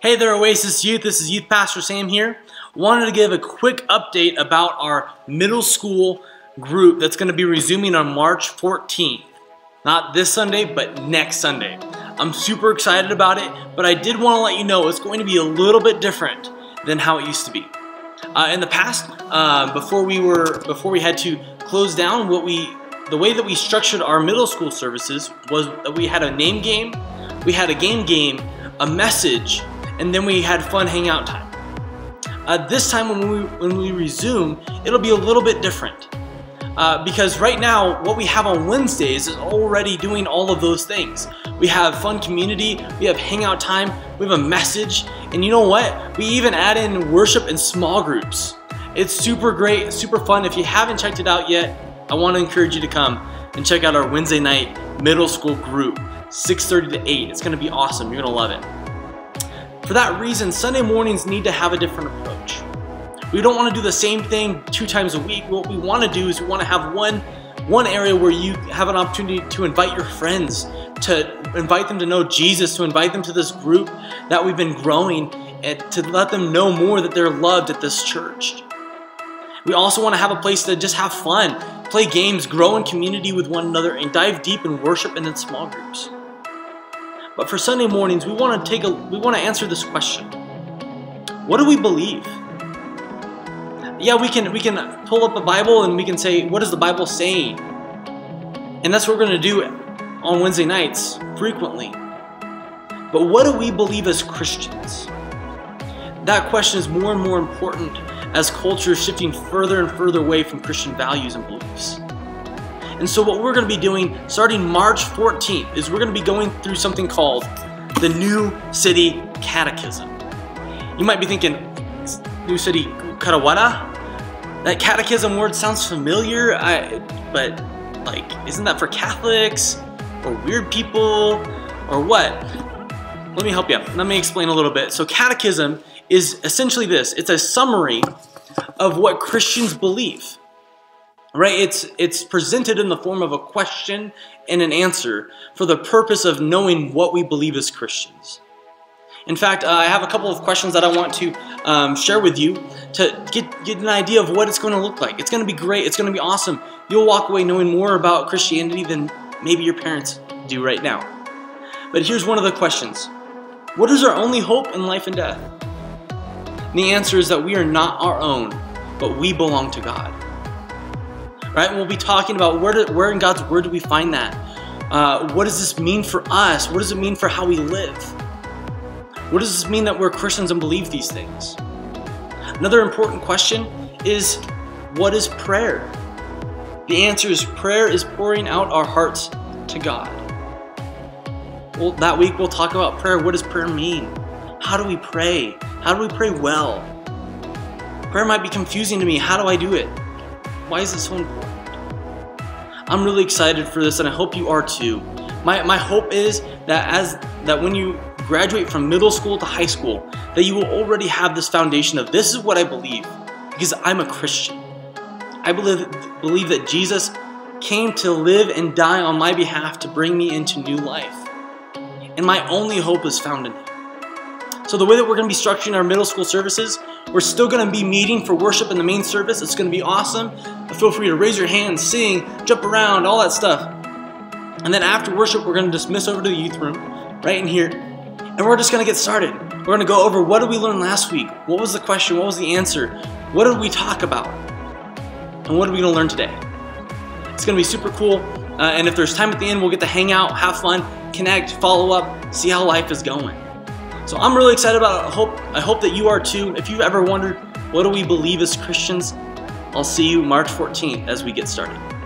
Hey there, Oasis Youth. This is Youth Pastor Sam here. Wanted to give a quick update about our middle school group that's going to be resuming on March 14th. Not this Sunday, but next Sunday. I'm super excited about it, but I did want to let you know it's going to be a little bit different than how it used to be. Uh, in the past, uh, before we were before we had to close down, what we the way that we structured our middle school services was that we had a name game, we had a game game, a message, and then we had fun hangout time. Uh, this time when we, when we resume, it'll be a little bit different. Uh, because right now, what we have on Wednesdays is already doing all of those things. We have fun community, we have hangout time, we have a message, and you know what? We even add in worship in small groups. It's super great, super fun. If you haven't checked it out yet, I want to encourage you to come and check out our Wednesday night middle school group, 6.30 to 8. It's going to be awesome. You're going to love it. For that reason, Sunday mornings need to have a different approach. We don't want to do the same thing two times a week. What we want to do is we want to have one, one area where you have an opportunity to invite your friends, to invite them to know Jesus, to invite them to this group that we've been growing, and to let them know more that they're loved at this church. We also want to have a place to just have fun, play games, grow in community with one another, and dive deep in worship and in small groups. But for Sunday mornings, we want to take a we want to answer this question. What do we believe? Yeah, we can we can pull up a Bible and we can say, what is the Bible saying? And that's what we're going to do on Wednesday nights frequently. But what do we believe as Christians? That question is more and more important as culture is shifting further and further away from Christian values and beliefs. And so what we're going to be doing starting March 14th is we're going to be going through something called the New City Catechism. You might be thinking, New City Karawada? That catechism word sounds familiar, I, but like, isn't that for Catholics or weird people or what? Let me help you. Let me explain a little bit. So catechism is essentially this. It's a summary of what Christians believe right? It's, it's presented in the form of a question and an answer for the purpose of knowing what we believe as Christians. In fact, uh, I have a couple of questions that I want to um, share with you to get, get an idea of what it's going to look like. It's going to be great. It's going to be awesome. You'll walk away knowing more about Christianity than maybe your parents do right now. But here's one of the questions What is our only hope in life and death? And the answer is that we are not our own, but we belong to God right? we'll be talking about where, do, where in God's Word do we find that? Uh, what does this mean for us? What does it mean for how we live? What does this mean that we're Christians and believe these things? Another important question is what is prayer? The answer is prayer is pouring out our hearts to God. Well, that week we'll talk about prayer. What does prayer mean? How do we pray? How do we pray well? Prayer might be confusing to me. How do I do it? Why is it so important? I'm really excited for this and I hope you are too. My, my hope is that as that when you graduate from middle school to high school, that you will already have this foundation of this is what I believe because I'm a Christian. I believe, believe that Jesus came to live and die on my behalf to bring me into new life. And my only hope is found in Him. So the way that we're going to be structuring our middle school services, we're still going to be meeting for worship in the main service. It's going to be awesome. Feel free to raise your hand, sing, jump around, all that stuff. And then after worship, we're going to dismiss over to the youth room right in here. And we're just going to get started. We're going to go over what did we learn last week? What was the question? What was the answer? What did we talk about? And what are we going to learn today? It's going to be super cool. Uh, and if there's time at the end, we'll get to hang out, have fun, connect, follow up, see how life is going. So I'm really excited about it. I hope, I hope that you are too. If you've ever wondered, what do we believe as Christians? I'll see you March 14th as we get started.